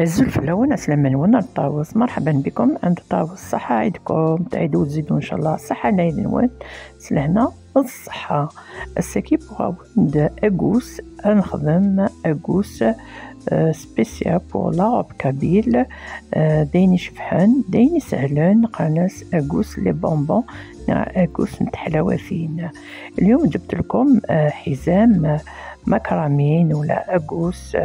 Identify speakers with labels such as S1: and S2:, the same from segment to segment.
S1: الزلف الأول أسلام من الطاووس. مرحبا بكم. عند الطاووس الصحة عيدكم تعيدوا وتزيدوا إن شاء الله الصحة نعيد نوان سلهنا الصحة. السكي بوغ عند أقوس نخدم أقوس سبيسيال بوغ لاغوب كابيل. داين يشفحن داين يسهلن قناس أقوس لي بونبون. أقوس نتحلاوثين اليوم جبت لكم حزام مكرمين ولا أقوس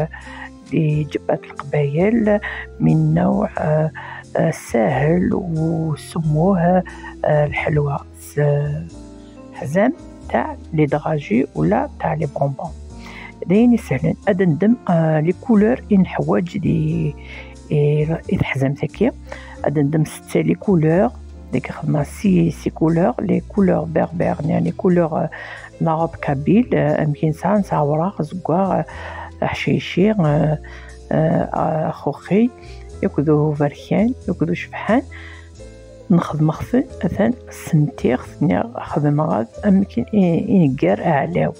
S1: لجبهة القبايل من نوع آه، آه، ساهل وسموه آه، الحلوى. حزام تاع لي دراجي ولا تاع لي بونبون داين سهلين ادا ندم لي كولور ان حوايج لي الحزام ذاكي ادا ندم ستة لي كولور. ديك خدمة سي سي كولور لي كولور بيربير يعني كولور لاغوب كابيل يمكن ساعة نساع وراق زكواغ حشيشي خوخي يكذو فرحان يكذو شفحان نخدم خفن أثان سنتيغ ثنيا خدم غاد أمكن إنقار أعلاو.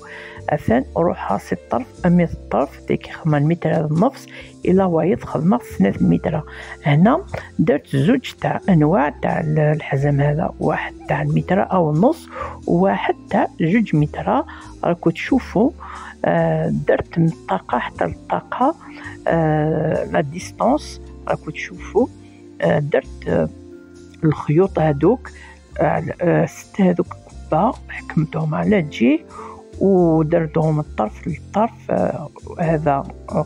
S1: أثان روح راسي الطرف أمي الطرف ديك خدمة المتر هذا النفس إلا وايد خدمة ثلاث متر هنا درت زوج تاع أنواع تاع الحزام هذا واحد تاع المتر أو النص وواحد تاع جوج متر. راكو تشوفوا درت من الطاقة حتى للطاقة la distance راكو تشوفوا درت الخيوط هادوك ست هادوك كبة حكمتهم على جيه ودرتهم الطرف للطرف. هذا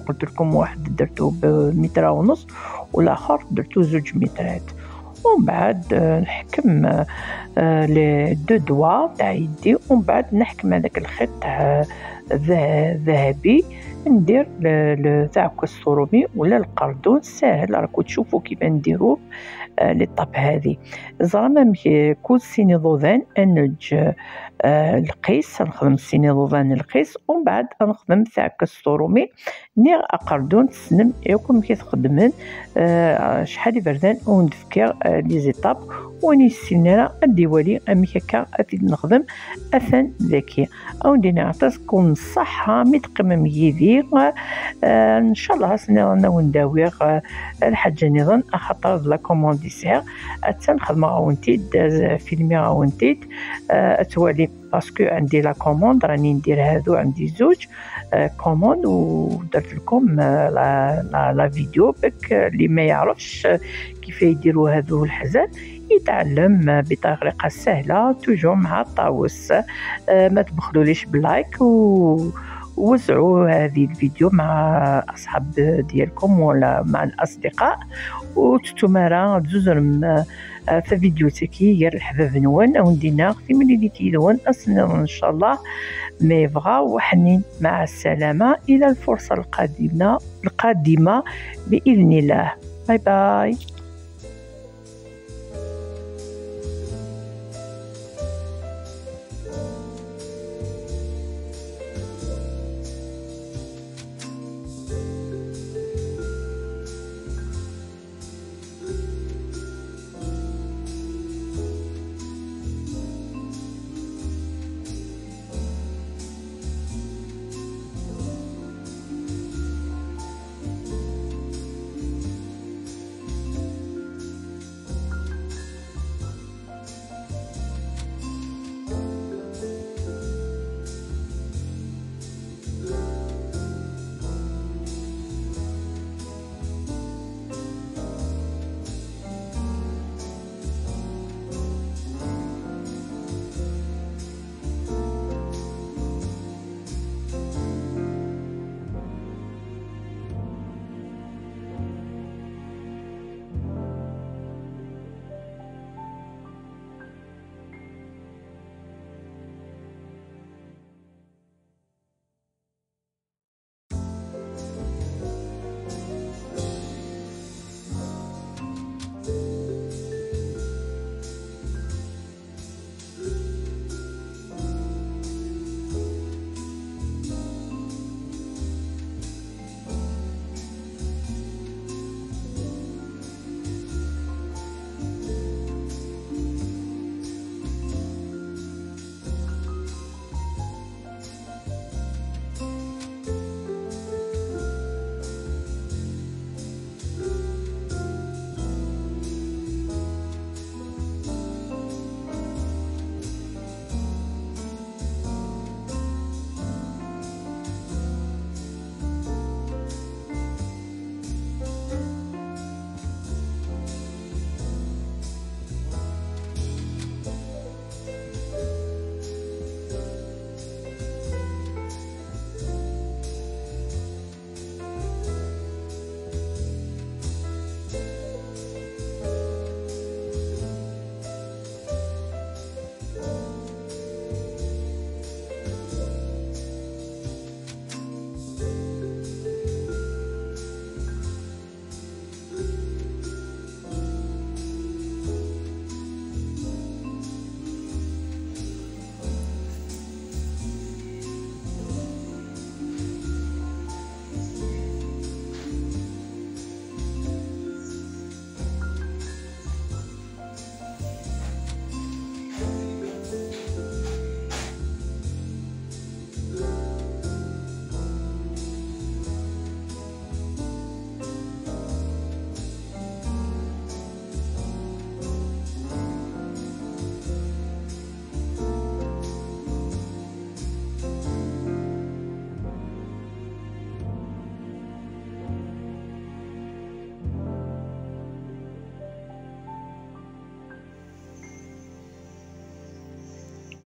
S1: قلت لكم واحد درتو بمتر ونص والاخر درتو زوج مترات. ومن بعد نحكم لي دو دوا تاع يدي ومن بعد نحكم هذاك الخيط ذهبي ندير تاع السرومي ولا القردون ساهل. راكو تشوفوا كيف نديروه آه، لي طاب هذه. زعما كل سيني ضوذان أنج آه، القيس. نخدم سيني ضوذان القيس ومن بعد نخدم تاع السرومي. نيغ أقردون تسنم ياكم كي تخدمن آه، شحال يبردان وندفكر لي زيتاب وني السنارة الديوالي أمي هكا أفيد نخدم أثن ذكي. أو ندينا نعطيكم الصحة متقمم يدي آه إن شاء الله سنة ونداويغ آه الحاجة نظن أخطر لا كومونديسير أتسن خدمة غاونتيد فيلمي غاونتيد آه أتوالي باسكو عندي لا كوموند راني ندير هادو عندي زوج. كوموند ودرت لكم لا, لا, لا فيديو بك اللي ما يعرفش كيف يديروا هذو الحزن يتعلم بطريقة سهلة توجو مع الطاووس آه، ما تبخلوليش بلايك و وزعوا هذه الفيديو مع اصحاب ديالكم ولا مع الاصدقاء وتتمارا تزوزر آه، في فيديو تكي غير الحباب نوان أو ندينا ملي نوان أصلا إن شاء الله. مي فغا وحنين مع السلامة. إلى الفرصة القادمة القادمة بإذن الله. باي باي.